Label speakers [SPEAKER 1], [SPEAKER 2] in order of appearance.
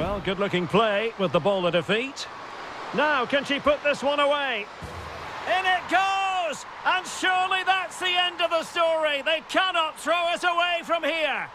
[SPEAKER 1] Well, good-looking play with the ball at her feet. Now, can she put this one away? In it goes! And surely that's the end of the story. They cannot throw us away from here.